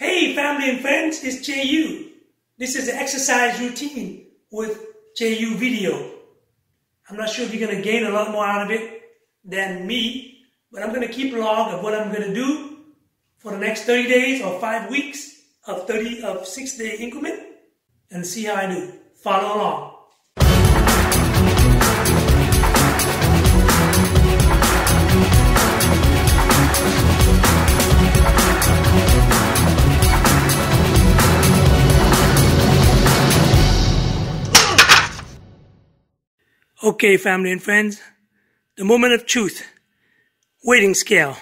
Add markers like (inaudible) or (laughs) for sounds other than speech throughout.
Hey, family and friends, it's JU. This is an exercise routine with JU video. I'm not sure if you're going to gain a lot more out of it than me, but I'm going to keep log of what I'm going to do for the next 30 days or five weeks of 30 of six day increment and see how I do. Follow along. Okay, family and friends, the moment of truth. Weighting scale.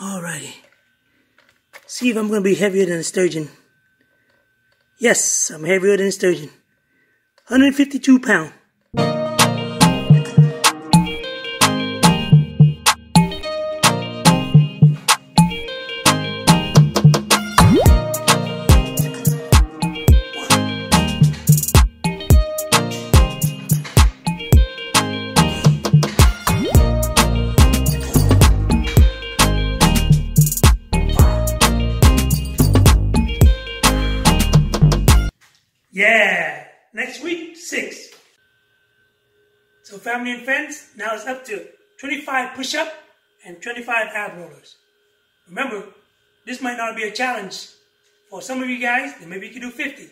Alrighty. See if I'm going to be heavier than a sturgeon. Yes, I'm heavier than a sturgeon. 152 pounds. 5 minute fence, now it's up to 25 push up and 25 ab rollers. Remember, this might not be a challenge for some of you guys, then maybe you can do 50.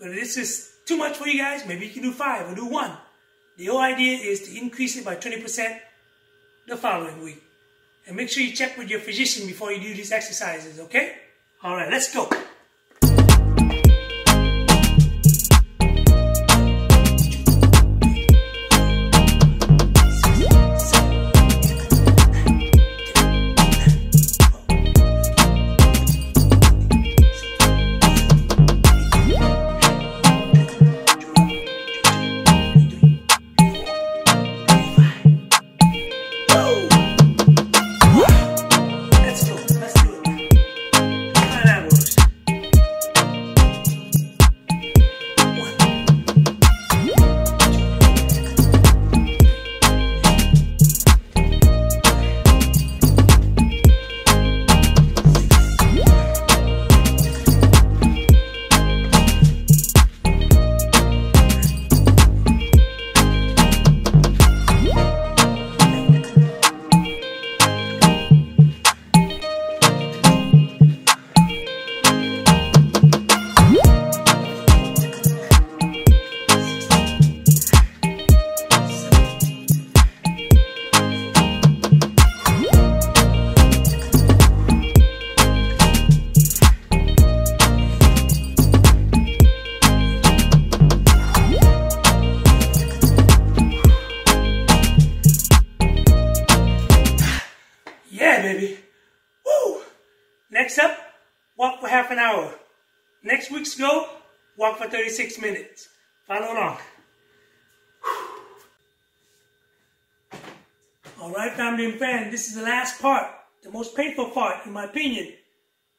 But if this is too much for you guys, maybe you can do 5 or do 1. The whole idea is to increase it by 20% the following week. And make sure you check with your physician before you do these exercises, okay? All right, let's go. Baby. Woo! Next up, walk for half an hour. Next week's go, walk for 36 minutes. Follow along. All right, family and friends, this is the last part, the most painful part, in my opinion.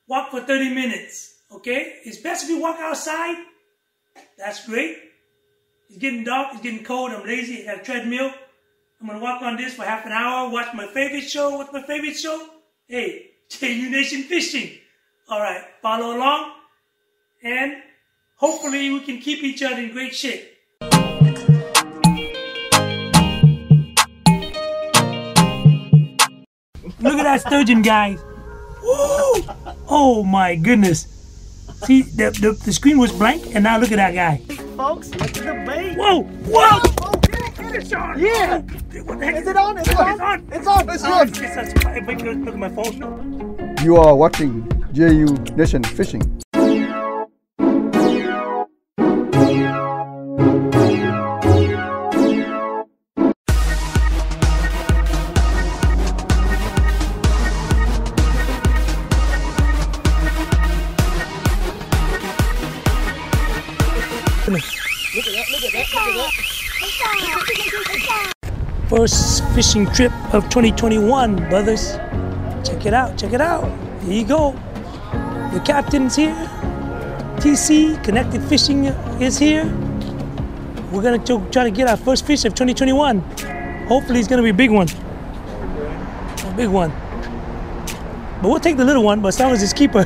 Walk for 30 minutes, okay? It's best if you walk outside. That's great. It's getting dark, it's getting cold, I'm lazy, I have treadmill. I'm gonna walk on this for half an hour, watch my favorite show. What's my favorite show? Hey, (laughs) JU Nation Fishing. Alright, follow along, and hopefully we can keep each other in great shape. Look at that sturgeon, guys. Woo! Oh my goodness. See, the, the, the screen was blank, and now look at that guy. folks. Look at the bait. Whoa! Whoa! Get it, get it, Sean! Yeah. What the heck Is it on? Is it on? It's on! It's on. It's good. it's- it's- if I could look at my phone. You are watching JU Nation Fishing. First fishing trip of 2021, brothers. Check it out, check it out. Here you go. The captain's here. TC, Connected Fishing is here. We're gonna to try to get our first fish of 2021. Hopefully it's gonna be a big one. A big one. But we'll take the little one, but as long as it's keeper. (laughs)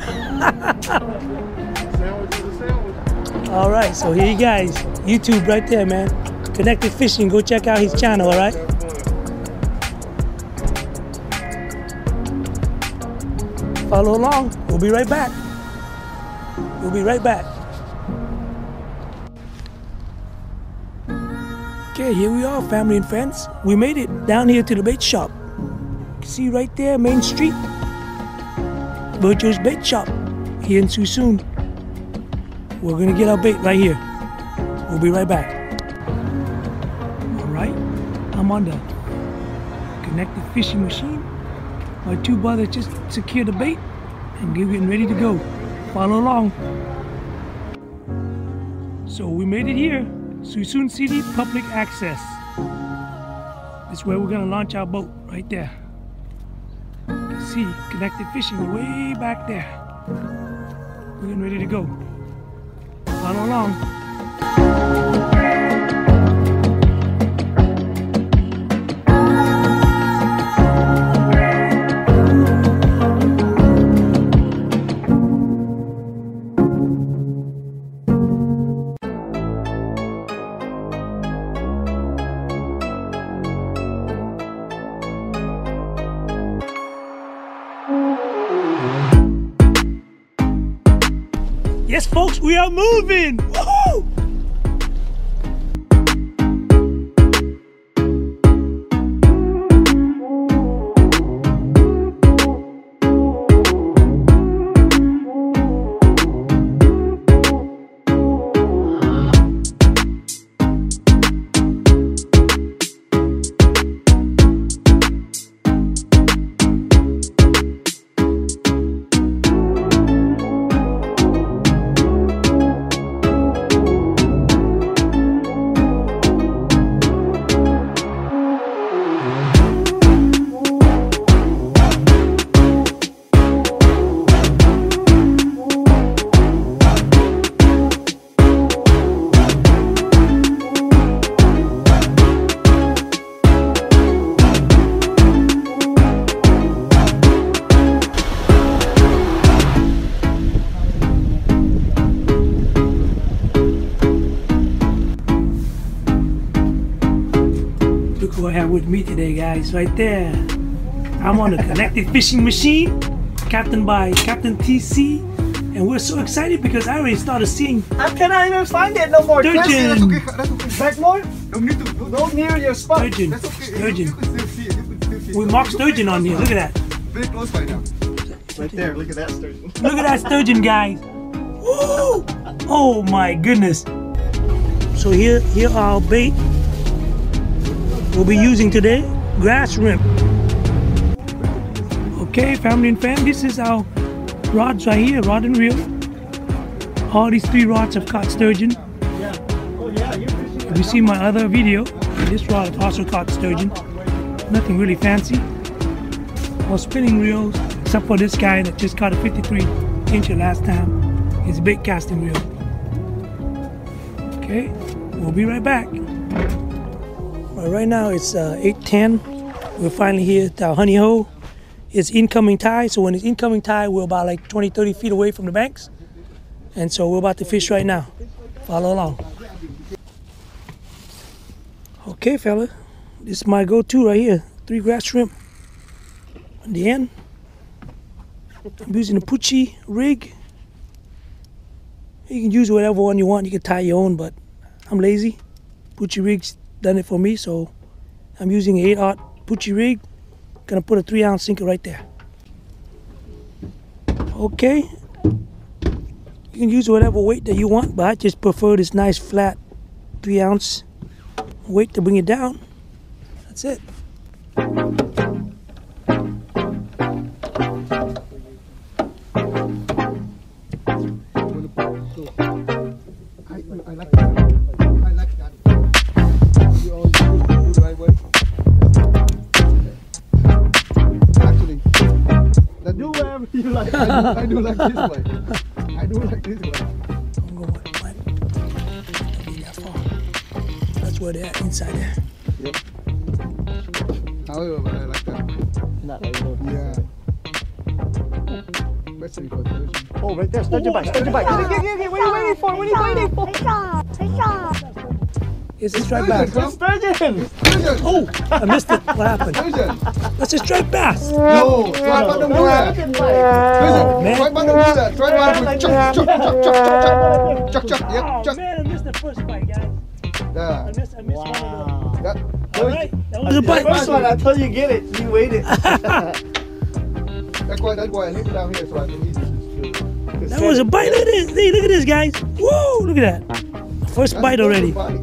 all right, so here you guys, YouTube right there, man. Connected Fishing, go check out his channel, all right? Follow along. We'll be right back. We'll be right back. Okay, here we are, family and friends. We made it down here to the bait shop. See right there, Main Street. Virtuo's Bait Shop here in Suisun. We're gonna get our bait right here. We'll be right back. All right, I'm on the connected fishing machine. My two brothers just secured the bait and getting ready to go. Follow along. So we made it here, Suisun City Public Access. This is where we're gonna launch our boat, right there. You can see connected fishing way back there. We're getting ready to go. Follow along. Folks, we are moving. Me today, guys, right there. I'm on a connected fishing machine, captained by Captain TC. And we're so excited because I already started seeing I cannot even find it no more. Sturgeon. Chris, That's okay, that's okay. Back more? Don't need to. Don't, near your spot. sturgeon. that's okay. Sturgeon. You can still see it. You see. We marked sturgeon on here. Look at that. Very close by now. Right there, look at that sturgeon. Look at that sturgeon, guys. Woo! Oh my goodness. So here, here are our bait we'll be using today. Grass shrimp. Okay, family and fam, this is our rods right here, rod and reel. All these three rods have caught sturgeon. If you see my other video, this rod also caught sturgeon. Nothing really fancy. Or spinning reels, except for this guy that just caught a 53 incher last time. It's a big casting reel. Okay, we'll be right back. Well, right now it's uh, 8:10. We're finally here at our honey hole. It's incoming tide, so when it's incoming tide, we're about like 20, 30 feet away from the banks. And so we're about to fish right now. Follow along. Okay, fella, this is my go-to right here. Three grass shrimp. On the end, I'm using a Pucci rig. You can use whatever one you want. You can tie your own, but I'm lazy. Pucci rig's done it for me, so I'm using an 8 aught Pucci rig. Gonna put a 3 ounce sinker right there. Okay. You can use whatever weight that you want, but I just prefer this nice flat 3 ounce weight to bring it down. That's it. I do, I do like this way. I do like this way. I'm going with my, don't be that far. That's where they're at, inside there. Yep. However, but I like that. Not like that. Yeah. Especially for sturgeon. Oh, right there. Sturgeon bite. Sturgeon bite. Get it, get it, get it. What are you waiting for? What are you waiting for? Fish on, fish on. It's a striped bass. Sturgeon, Sturgeon. Sturgeon! Oh, I missed it. What happened? That's a striped bass. No, try but don't do that. Sturgeon bite. Sturgeon, man. try but don't do that. Try but don't chuck, chuck, chuck, chuck, chuck, chuck, chuck, Oh yep, chuck. man, I missed the first bite, guys. I missed, I missed one of Wow. That, them. All right, that was a The bite. first one, until you get it, you waited. (laughs) that's why, that's why I leave it down here so I can eat it. That was a bite. Look at this. Hey, look at this, guys. Whoa, look at that. First bite already. bite.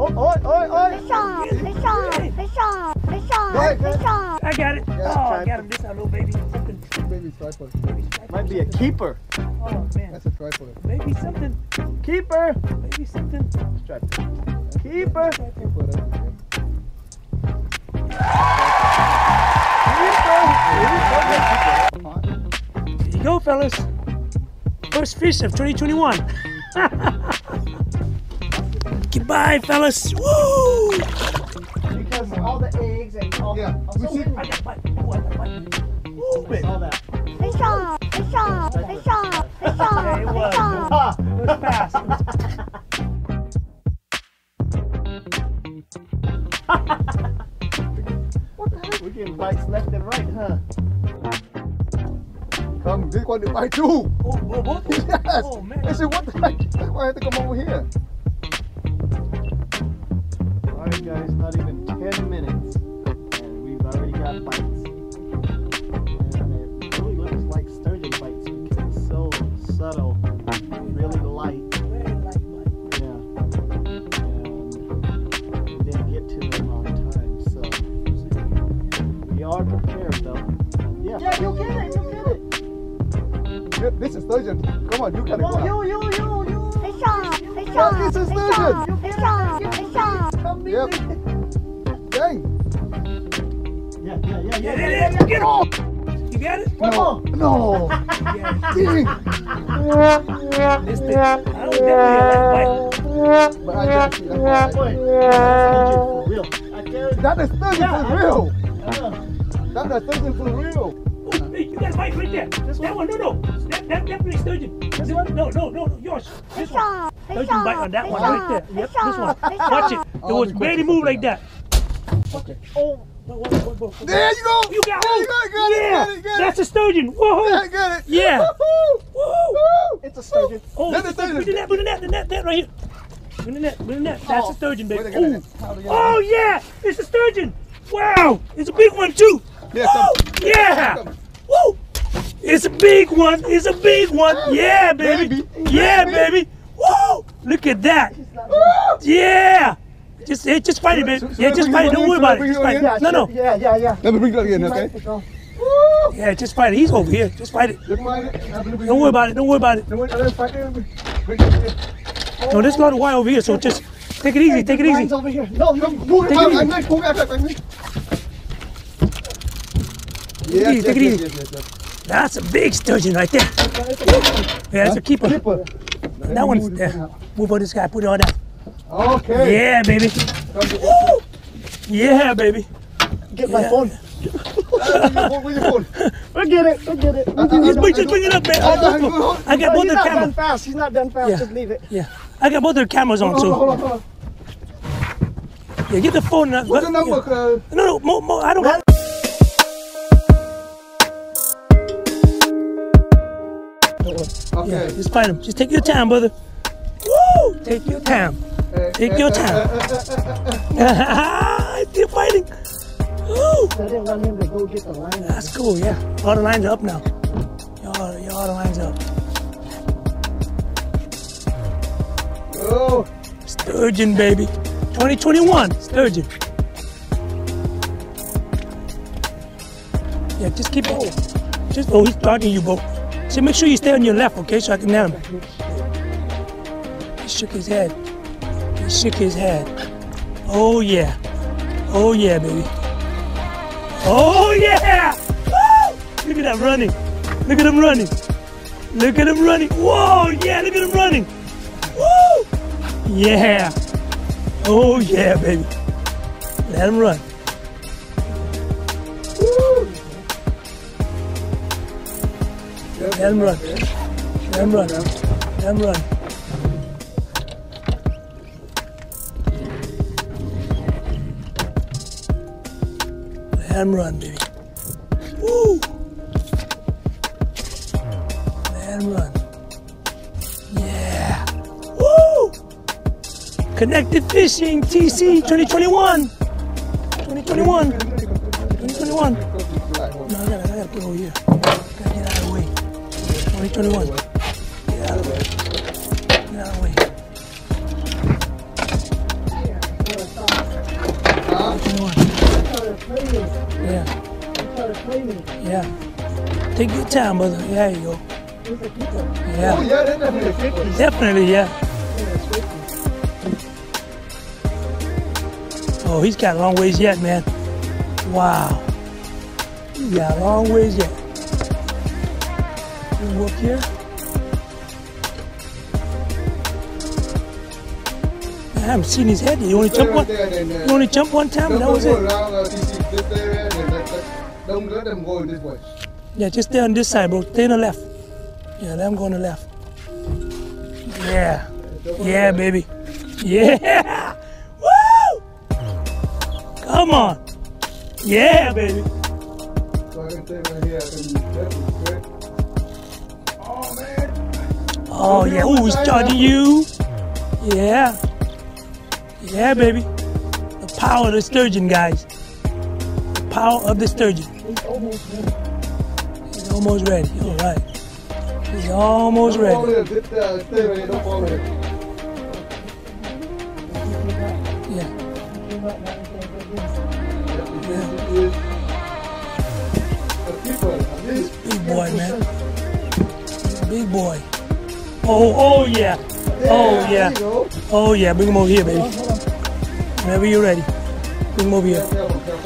Oh, oh, oh, oh. Fish on, fish on, fish on, fish on, fish on. I got it. Yeah, oh, I got him. This our little baby. Something. Maybe tripod. Might be a keeper. Oh man, That's a tripod. maybe something. Keeper. Maybe something. Keeper. Tripod, okay. There you go, fellas. First fish of 2021. (laughs) Goodbye, fellas. Woo! Because all the eggs and all Yeah, the. we see- oh, I got bite. Oh, I got bite. Woo, baby. all that. Fish on, fish on, fish on, fish Yeah, it on, was. fish on. Ha! It was fast. It was We're getting bites left and right, huh? Come, this one, I too. Oh, oh, both? (laughs) Yes. Oh, man. I said, what the heck? That's why I had to come over here. Alright, guys, not even 10 minutes. And we've already got bites. And it really looks like sturgeon bites because it's so subtle, really light. Very light bite. Yeah. And we didn't get to them on time, so we are prepared though. Yeah. Yeah, you get it, you get it. Yeah, This is sturgeon. Come on, you gotta go. Yo, out. yo, yo, yo, yo. Fish on, fish Yeah, on, this is sturgeon. on, fish on, Yep. Dang. Yeah, yeah, yeah, Yeah, yeah, yeah, yeah, yeah. Get him. You got it? One more. No. Yeah. Dang. This thing. I don't definitely like But I didn't see that. Boy, that's sturgeon for real. I guarantee. That is sturgeon Yeah, for real. Uh, That is sturgeon for real. bite. Oh, hey, you got a bite right there. This that one? one, no, no. That, that definitely sturgeon. This one? No, no, no, no. Yours. This one. on, fish Sturgeon bite on on, that one right there. Yep, this one. Watch it. It was barely put like that. Okay. oh. There you go. You got There it. you go. Got it. yeah, Got it. Got that's a sturgeon. Whoa. Yeah, got it. Yeah. Woo-hoo. Woo. It's a sturgeon. Oh, That's a bring the net, bring the net, the net, net right here. Bring the net, bring the net. That's Oh, a sturgeon, baby. I got Ooh. it. How do you- Oh yeah, it's a sturgeon. Wow, it's a big one too. Yeah! Yeah. Woo! It's a big one. It's a big one. Yeah, baby. Yeah, Baby. baby. Woo! Look at that. Yeah. Just, hey, just fight it, man. Should- should Yeah, just bring fight it it. Don't worry about it. Just fight on it. No, no. Yeah, yeah, yeah. Let me bring it up again, okay? Go. Woo. Yeah, just fight it. He's over here. Just fight it. Look mine. I believe Don't worry about it. Don't worry about it. No, wait, let's fight it. Bring it here. No, there's a lot of wire over here, so just take it easy. Take it easy. over here. No, no. Move Take it easy. I'm not. Move it. I'm not. Yes, easy, take it easy. yes, yes, yes. That's a big sturgeon right there. Yeah, that's a keeper. Keeper. That one's there. Move on this guy. Put it on that. Okay. Yeah, baby. Come to- Woo! Yeah, baby. Get my phone. (laughs) Uh, Where's your phone? Forget it. Forget it. Uh, uh, Just uh, bring, just bring it up, man. Hold on. hold on. I got both he's not done fast. He's not done fast. Yeah. Just leave it. Yeah, I got both the cameras on Hold on, hold too. on, hold on. Yeah, get the phone. What's the yeah. number? Uh, No, no, mo, mo, I don't. Man. Okay. Yeah, just fight him. Just take your time, brother. Woo! Take your time. Take your time. (laughs) Still fighting. I didn't. That's cool. Yeah, all the lines are up now. Y'all, y'all the lines up. Oh, Sturgeon, baby. 2021, Sturgeon. Yeah, just keep it. Just oh, he's talking you, bro. So make sure you stay on your left, okay? So I can nail him. He shook his head. Shook his head. Oh yeah. Oh yeah, baby. Oh yeah! Woo! Look at that running. Look at him running. Look at him running. Whoa! Yeah, look at him running. Woo! Yeah. Oh yeah, baby. Let him run. Let him run. Let him run. Let him run. Let him run, baby. Woo! Him run. Yeah. Woo! Connected Fishing TC 2021. 2021. 2021. No, I gotta, I gotta put over here. Gotta get out of the way. 2021. Take your time, brother. There you go. Oh Yeah. yeah, definitely 50. Definitely, yeah. Oh, he's got a long ways yet, man. Wow. He's got a long ways yet. You walk here. I haven't seen his head. He only jumped one. He only jumped one time, and that was it. Uh, TC, just stay and let, let, don't let them go this way. Yeah, just stay on this side, bro. Stay on the left. Yeah, let him go on the left. Yeah. Yeah, baby. Yeah. (laughs) Woo! Come on. Yeah, baby. Oh. Yeah. Ooh, he's charging you. Yeah. Yeah, baby. The power of the sturgeon, guys. The power of the sturgeon. Almost ready. All right. He's almost ready. here. Yeah. Big boy, man. Big boy. Oh, oh yeah. Oh yeah. Oh yeah. Bring him over here, baby. Whenever you're ready. Bring him over here.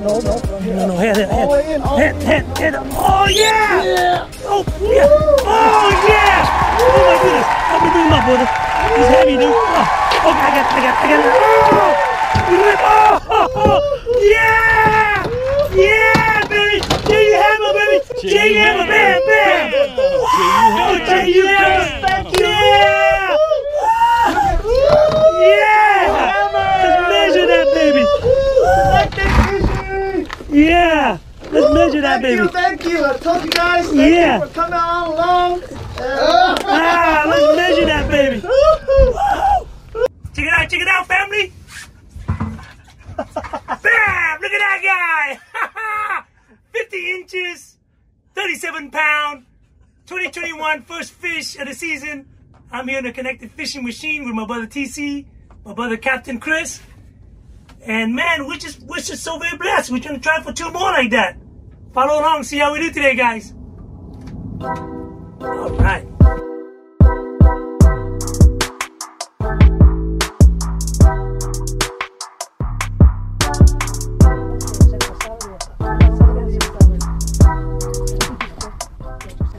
No, no. No, no, head, head, All the way in, head. all- Head, head, head. Oh yeah. Yeah. Oh yeah. Oh yeah. Oh my goodness. Help me bring him up, brother. He's heavy, dude. Oh, okay, I got, I got, I got it. Oh, oh, yeah. Yeah, baby. Jay Hammer, baby. Jay Hammer, bam, bam. Oh, Jay Hammer. Yeah. Yeah. Let's measure that, baby. Yeah. Let's measure that, Thank you, baby. thank you. I told you guys. Thank Yeah. you for coming all along. Ah, let's measure that, baby. (laughs) Check it out, check it out, family. Bam! Look at that guy. (laughs) 50 inches, 37 pound, 2021 first fish of the season. I'm here in the connected fishing machine with my brother TC, my brother Captain Chris. And man, we're just we're just so very blessed. We're gonna try for two more like that. Follow along, see how we do today, guys. All right.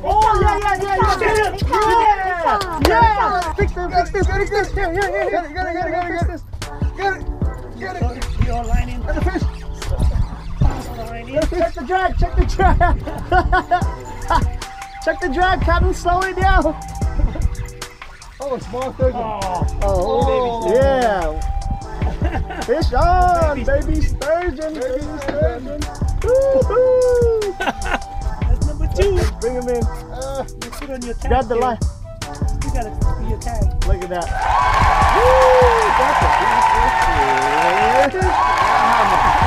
Oh, yeah, yeah, yeah, yeah. Yeah. Yeah. Fix this, fix this, fix this. Here, here, here. Get it, get it, get it, get it, get it. Drag, check the drag. (laughs) check the drag, Captain. Slow it down. Oh, a small sturgeon. Oh, yeah. Fish on, baby sturgeon, baby sturgeon. Woo-hoo. That's number two. (laughs) Bring him in. Uh, You put on your tag. Grab the line. You gotta put your tag. Look at that. Woo! Got the big fish.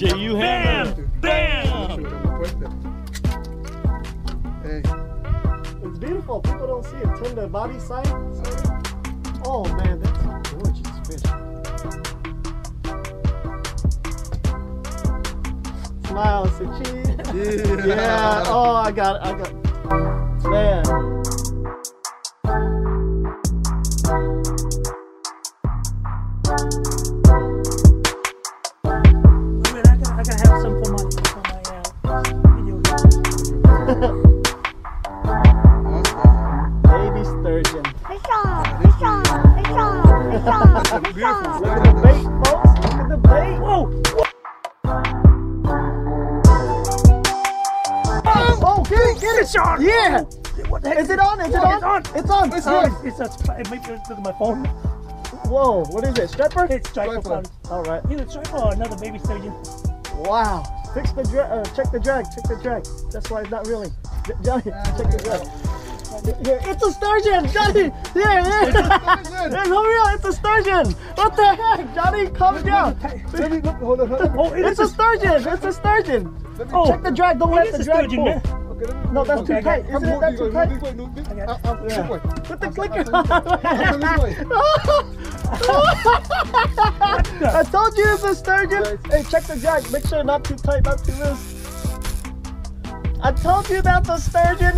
Baby Bam! sturgeon. J.U. Bam! Bam! Shoot, I'm gonna twist it. Hey, It's beautiful. People don't see it. Turn the body side. Oh man, that's a gorgeous fish. Smile, say cheese. (laughs) yeah. Yeah. Oh, I got it. I got it. Man. Yeah. What the heck? Is it on? Is it It's on? on. It's on. It's on. it's, it's a, it might be, look at my phone. Whoa, what is it? Striper? It's striper. Striper. All right. Either striper or another baby sturgeon. Wow. Fix the drag. Uh, check the drag. Check the drag. That's why it's not reeling. Johnny, check the drag. Here, it's a sturgeon, Johnny. Here, here. sturgeon. It's (laughs) for real. It's a sturgeon. What the heck, Johnny? Calm down. Let me look. Hold on. Hold on. (laughs) Oh, it It's a sturgeon. It's a sturgeon. Let me Oh. Check the drag. Don't let the drag pull. man. Okay. No, that's Okay, too tight. Isn't it on, that too tight? this way, no, this- I got it. this way. Put the clicker on. (laughs) I told you it's a sturgeon. Hey, check the jack. Make sure not too tight, not too loose. I told you that's a sturgeon. (laughs)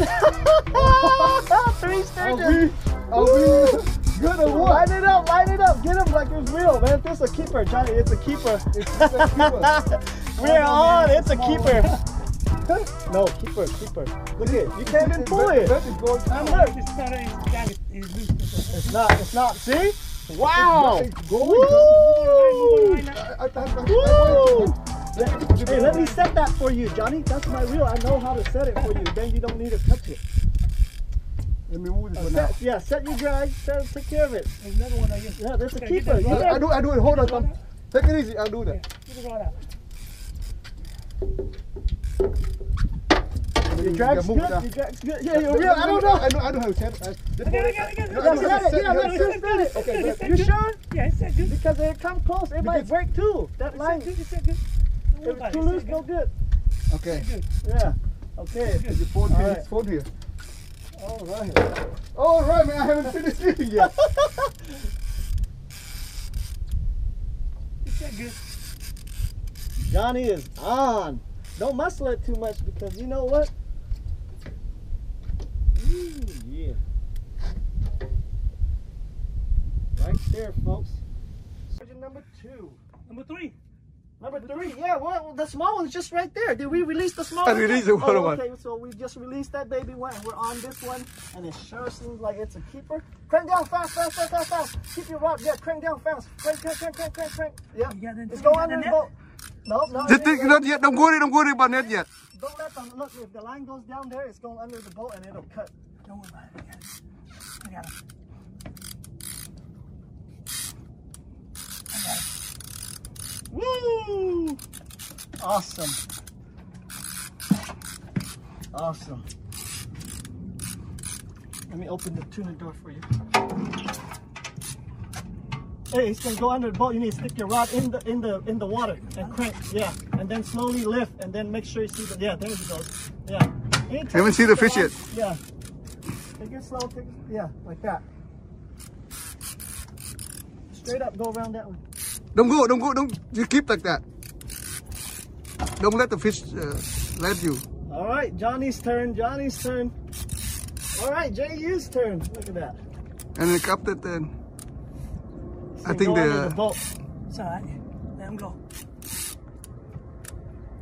Three Are sturgeons. we? Are we good or what? Line it up, line it up. Get him like it's real, man. This is a keeper, Johnny. It's a keeper. It's a keeper. (laughs) We're on. It's a keeper. (laughs) no, keeper, keeper. Look at it. You can't even pull it. That is going And look, It's not, it's, it's not. It's not. See? Wow. It's going Woo! Woo! Hey, let me set that for you, Johnny. That's my reel. I know how to set it for you. Then you don't need to touch it. Let me move this uh, one now. Set, yeah, set your drag. Set, take care of it. There's another one I guess. Yeah, there's a Okay, get keeper. that You I got do, I do it. Hold on. Take it easy. I'll do that. Get the rod out. Your drag's move good. Your drag's good. Yeah, your reel. I don't know. I know. I know how to set it. I- this I got one- it, I got it, I got it. Yeah, no, set it. set- Yeah, no, let's no, just set it. Okay, but- You sure? Yeah, it's that good. Because if it come close, it might break too. That line, that good, it's good. If it's too loose, that no good. good. Okay. Yeah. Okay. Is your phone here? right. Phone here. All right. All right, man. I haven't finished eating yet. It's that good. Johnny is on. Don't muscle it too much because you know what? Ooh, yeah. Right there, folks. Sturgeon number two. Number three. Number three, yeah, well, well, the small one's just right there. Did we release the small I one? released the oh, one. Okay, so we just released that baby one. We're on this one, and it sure seems like it's a keeper. Crank down fast, fast, fast, fast, fast. Keep your rod, yeah, crank down fast. Crank, crank, crank, crank, crank, crank. Yeah, You got it. it's going under the the boat. No, no. Just it not yet. Don't worry. Don't worry about net yet. Don't let them look. If the line goes down there, it's going under the boat and it'll cut. Don't worry about it. I got it. I got it. Woo! Awesome. Awesome. Let me open the tuna door for you. Hey, it's gonna go under the boat. You need to stick your rod in the in the in the water and crank. Yeah, and then slowly lift, and then make sure you see the. Yeah, there you go. Yeah. Anytime Haven't seen the fish yet. Yeah. Take it slow. Take it, yeah, like that. Straight up, go around that one. Don't go. Don't go. Don't. You keep like that. Don't let the fish uh, let you. All right, Johnny's turn. Johnny's turn. All right, JU's turn. Look at that. And the captain then. I think the- the. It's all right. Let him go.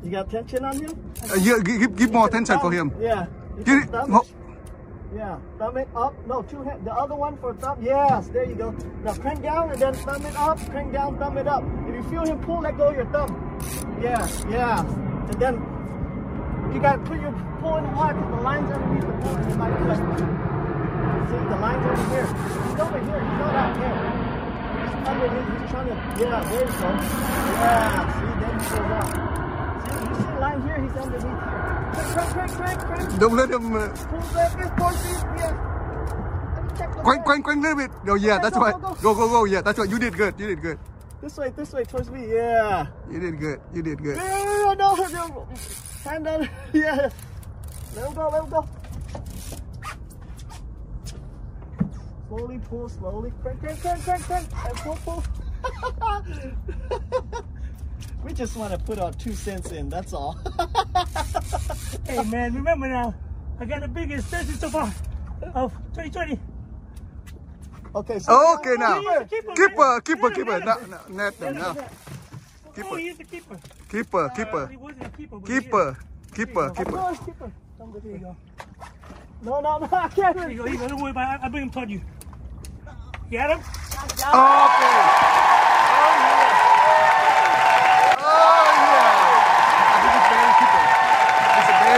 You got tension on him? Uh, you, give, give more attention for him. Yeah. Can it- Yeah. Thumb it up. No, two hand. The other one for thumb. Yes. There you go. Now crank down and then thumb it up. Crank down, thumb it up. If you feel him pull, let go of your thumb. Yeah. Yeah. And then you got to put your pulling hard because the line's underneath the boat. and It might cut. See, the line's over here. He's over here. He's not out there. He's underneath. He's trying to. Yeah. There you go. Yeah. See, then he goes out. See, see the line here? He's underneath here. Crank, crank, crank, crank. Don't let him. Uh, Pull back this portion. Yeah. Let me check the quang, quang, quang, little bit. Oh yeah, Okay, that's go, why. go, go. Go, go, go. Yeah, that's what you did good. You did good. This way, this way, towards me. Yeah. You did good. You did good. No, no, no, no. Hand on. (laughs) Yeah. Let him go, let him go. Slowly pull, slowly. Crank, crank, crank, crank, crank. And pull, pull. (laughs) we just want to put our two cents in, that's all. (laughs) Hey, man, remember now, I got the biggest sturgeon so far of 2020. okay, so Okay now. Keeper, keeper, Keeper, man. keeper, Let him, keeper. let. No, no, net them now. Oh, Keeper. he's the keeper. Keeper, Uh, keeper, he wasn't a keeper, but he keeper, keeper, Of course, keeper. There you go. No, no, no, (laughs) I can't. There you go. Here you go. Don't worry about it. I'll bring him toward you. You got him? Oh yeah. I think it's Barry Keeper.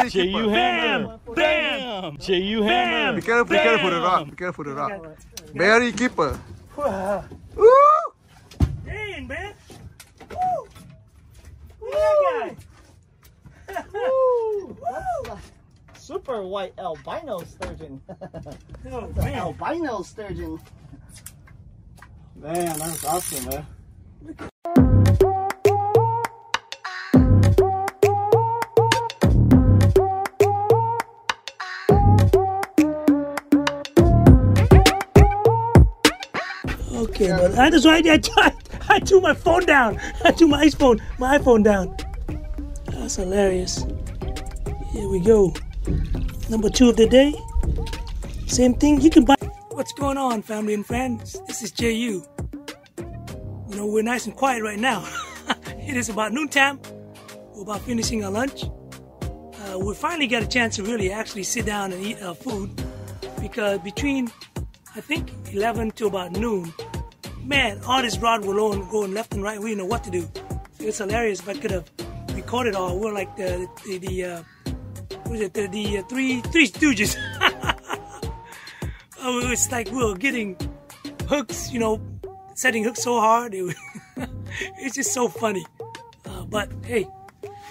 It's a J.U. Keeper. Hammer. Bam. J.U. Hammer. Be careful, be careful with the rock. Be careful with the rock. Barry Keeper. Woo! Dang, man. Woo. Look at that guy. Woo! (laughs) That's super white albino sturgeon. (laughs) Oh, man. albino sturgeon. Man, that's awesome, man. Okay, but that's why I, I, (laughs) I threw my phone down. I threw my iPhone, my iPhone down. That's hilarious. Here we go. Number two of the day. Same thing. You can buy. Going on, family and friends? This is JU. You know, we're nice and quiet right now. (laughs) it is about noontime. We're about finishing our lunch. Uh, we finally got a chance to really actually sit down and eat our food because between I think 11 to about noon. Man, all this rod were going, left and right. We didn't know what to do. It's hilarious. If I could have recorded all, we're like the the, the uh, what is it? The, the uh, three three Stooges. (laughs) it it's like we were getting hooks, you know, setting hooks so hard. It was, (laughs) it's just so funny. Uh, but hey,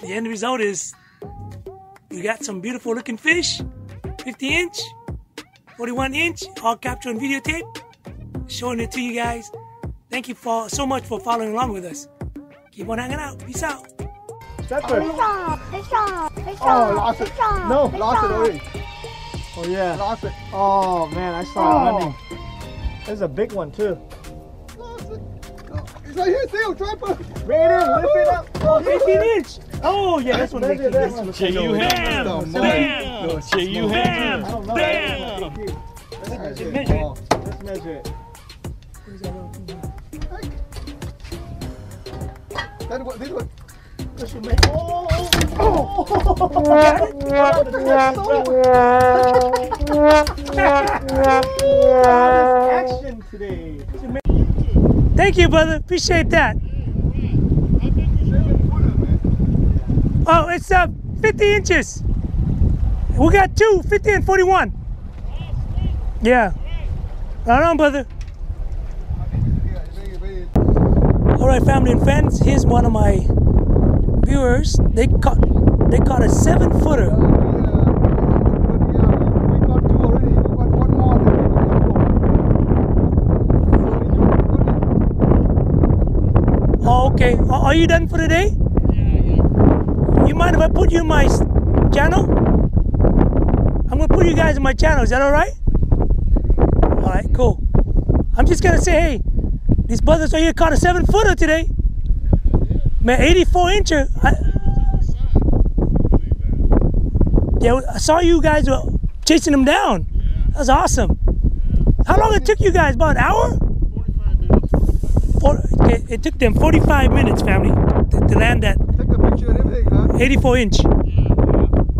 the end result is we got some beautiful looking fish, 50 inch, 41 inch, all captured on videotape, showing it to you guys. Thank you for so much for following along with us. Keep on hanging out. Peace out. Pepper. Fish on, fish fish oh, lost it. No, lost it already. Oh yeah. Lost it. Oh man, I saw it oh. running. There's a big one too. Lost it. Oh, it's right here, still. Tripod. Bring it in, lift it up. Oh, 18 inch. Oh, yeah, this what Measure makes that one. J.U. Hammer. No, Bam. J.U. I Hammer. don't. Bam. That's it. measure it. Oh. Let's measure it. That one, this one. Thank you, brother. Appreciate that. Oh, it's uh, 50 inches. We got two, 50 and 41. Yeah. Right on, brother. All right, family and friends. Here's one of my viewers. They caught they caught a seven footer. Oh, okay. Are are you done for the day? You mind if I put you in my channel? I'm gonna put you guys in my channel. Is that all right? All right, cool. I'm just gonna say, hey, these brothers are here caught a seven footer today. Man, 84 incher. I, yeah, I saw you guys chasing them down. That was awesome. How long it took you guys? About an hour? Four, it, it took them 45 minutes, family, to, to land that Take a picture and everything, huh? 84 inch.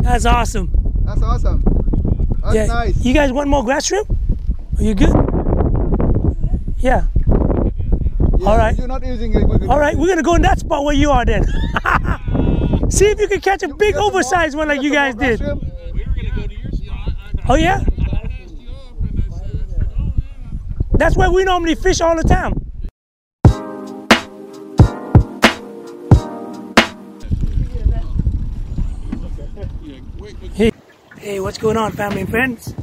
That's awesome. That's awesome. That's yeah. nice. You guys want more grass shrimp? Are you good? Yeah. Yeah, all right. You're not using it. we're good. All right, we're gonna go in that spot where you are then. (laughs) See if you can catch a You big got some more- oversized one like you guys did. Oh, oh yeah? That's where we normally fish all the time. Hey, hey, what's going on, family and friends?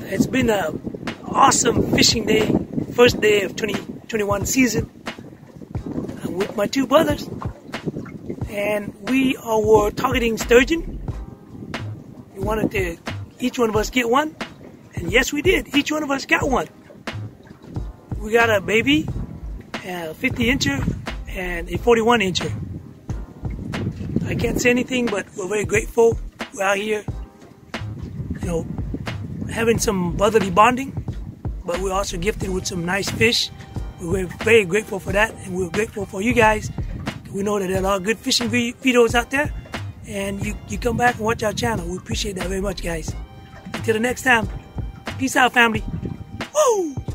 It's been an awesome fishing day, first day of 2021 season. I'm with my two brothers, and we are were targeting sturgeon. We wanted to each one of us get one, and yes, we did. Each one of us got one. We got a baby, a 50 incher, and a 41 incher. I can't say anything, but we're very grateful. We're out here, you know, having some brotherly bonding, but we're also gifted with some nice fish. We're very grateful for that, and we're grateful for you guys. We know that there are a lot of good fishing vi- videos out there, and you, you come back and watch our channel. We appreciate that very much, guys. Until the next time, peace out, family. Woo!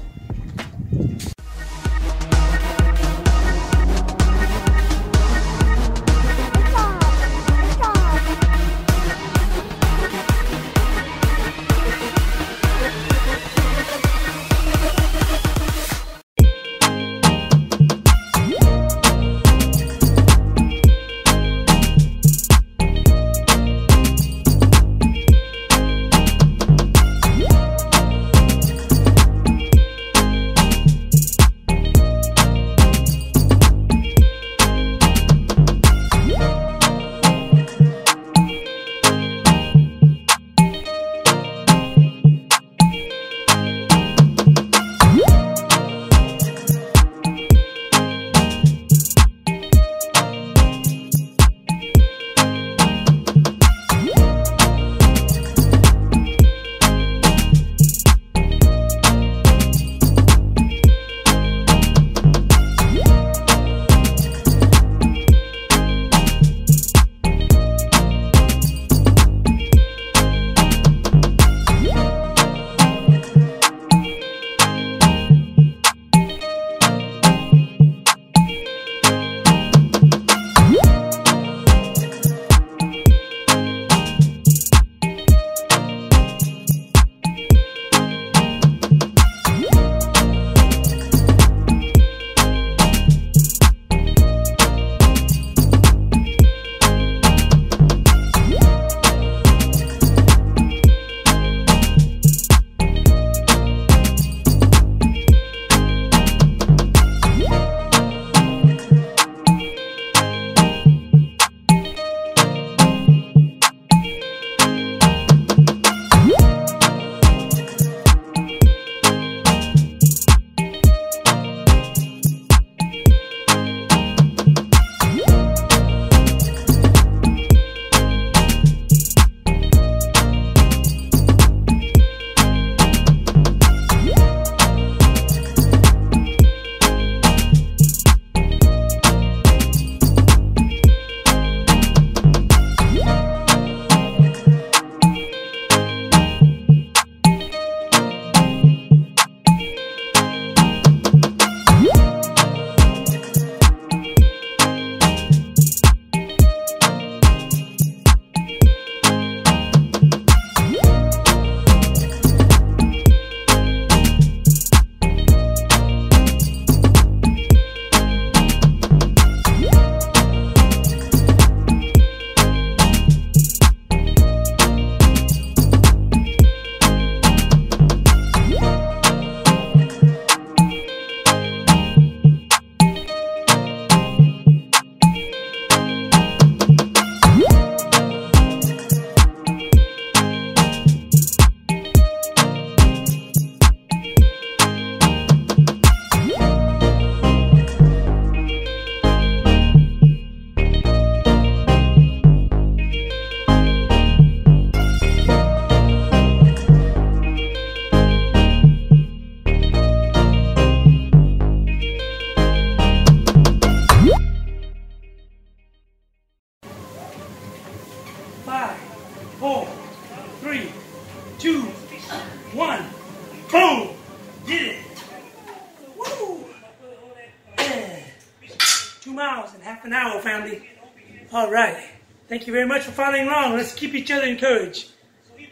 All right. Thank you very much for following along. Let's keep each other encouraged.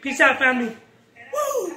Peace out, family. Woo!